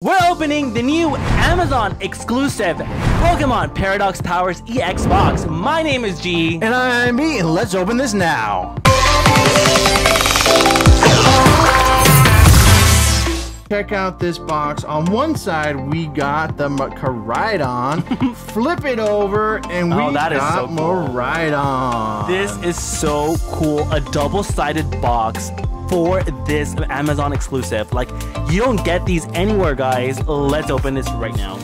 We're opening the new Amazon exclusive Pokemon Paradox Powers EX box. My name is G. And I'm B, and let's open this now. Check out this box. On one side, we got the Miraidon. Flip it over, and oh, we Oh, that is got so cool. Miraidon. This is so cool. A double-sided box for this Amazon exclusive. Like, you don't get these anywhere, guys. Let's open this right now.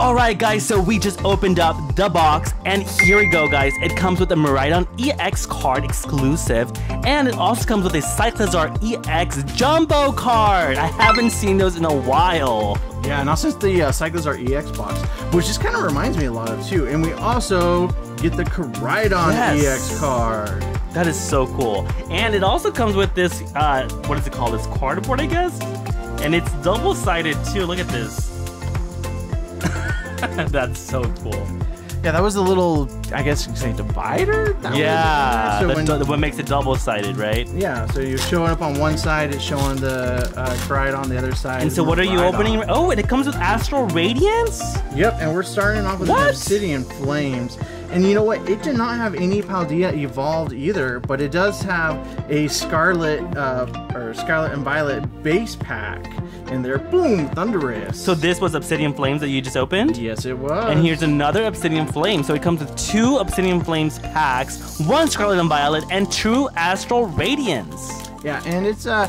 Alright guys, so we just opened up the box and here we go guys. It comes with a Miraidon EX card exclusive and it also comes with a Cyclizar EX Jumbo card. I haven't seen those in a while. Yeah, and also the uh, Cyclizar EX box, which just kind of reminds me a lot of too. And we also get the Koraidon Yes. EX card. That is so cool. And it also comes with this, uh, what is it called? This cardboard, I guess? And it's double-sided too. Look at this. That's so cool. Yeah, that was a little, I guess you could say, divider. That Yeah, in the So when- du- what makes it double-sided, right? yeah, so you're showing up on one side, it's showing the uh, Koraidon on the other side. And so what are you Miraidon. opening? Oh, and it comes with Astral Radiance? Yep, and we're starting off with What? the Obsidian Flames. And you know what? It did not have any Paldea evolved either, but it does have a Scarlet uh, or Scarlet and Violet base pack in there. Boom, Thunderous. So this was Obsidian Flames that you just opened? yes, it was. And here's another Obsidian Flame. So it comes with two Obsidian Flames packs, one Scarlet and Violet, and two Astral Radiance. yeah, and it's uh.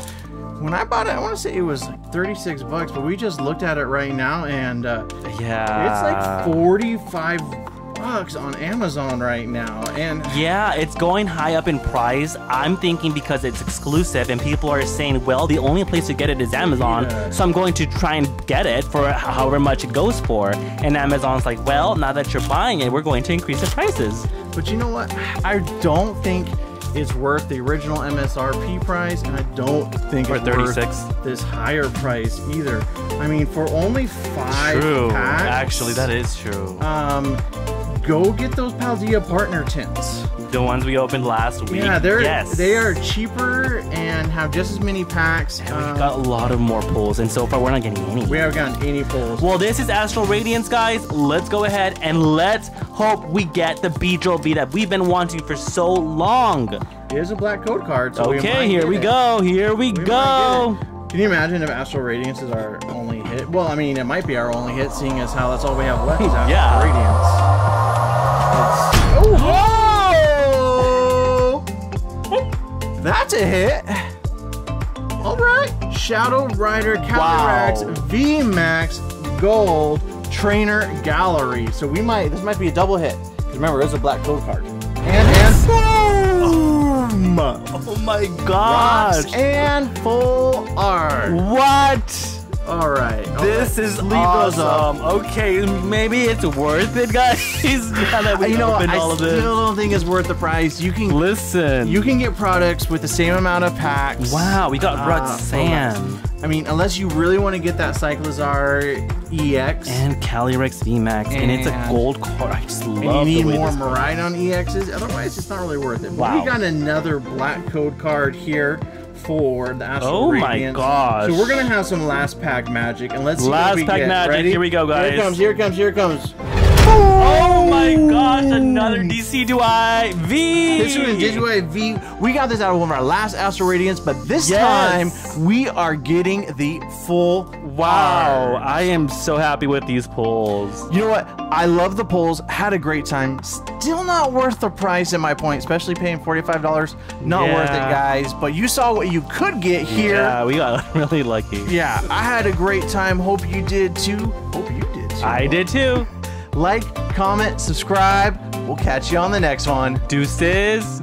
When I bought it, I want to say it was like 36 bucks, but we just looked at it right now and uh, Yeah. it's like 45 bucks on Amazon right now. And Yeah, it's going high up in price. I'm thinking because it's exclusive and people are saying, well, the only place to get it is Amazon. Yeah. So I'm going to try and get it for however much it goes for. And Amazon's like, well, now that you're buying it, we're going to increase the prices. But you know what? I don't think it's worth the original MSRP price, and I don't think For it's 36. worth this higher price either. I mean, for only five True. packs, Actually, that is true. Um, go get those Paldea partner tints. The ones we opened last week. Yeah, they're yes. they are cheaper and have just as many packs. And Um, we got a lot of more pulls, and so far we're not getting any. we haven't gotten any pulls. Well, this is Astral Radiance, guys. Let's go ahead and let's hope we get the Beedrill V that we've been wanting for so long. Here's a black code card. So Okay, might here we it. go. Here we, We go. Can you imagine if Astral Radiance is our only hit? Well, I mean, it might be our only hit, seeing as how that's all we have left is Astral Yeah. Radiance. Hit. All right, Shadow Rider Calyrex Wow. V Max Gold Trainer Gallery. So we might this might be a double hit. 'Cause remember, it's a black code card. And and boom! Oh my Roxanne full art. What? All right. This is leave awesome. Okay, maybe it's worth it, guys. now that we you know, opened I all of this, still don't think it's worth the price. You can Listen. you can get products with the same amount of packs. Wow, we got Uh, Roxanne I mean, unless you really want to get that Cyclizar EX, and Calyrex VMAX, and, it's a gold card. I just love and you need more this- Miraidon EXs, otherwise it's not really worth it. But Wow. we got another black code card here for the Astral Oh my Radiance. gosh. So we're gonna have some last pack magic, and let's see Last what we pack get. magic. Ready? Here we go, guys. Here it comes. Here it comes. Here it comes. Oh my gosh, another DC Duai V. This one is Digitwave V. We got this out of one of our last Astral Radiance, but this Yes. time we are getting the full Wow, art. I am so happy with these pulls. You know what? I love the pulls. Had a great time. Still not worth the price at my point, especially paying $45. Not worth it, guys. But you saw what you could get here. Yeah, we got really lucky. Yeah, I had a great time. Hope you did too. Hope you did too. I did too. Like, comment, subscribe. We'll catch you on the next one. Deuces.